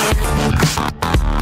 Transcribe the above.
Yeah.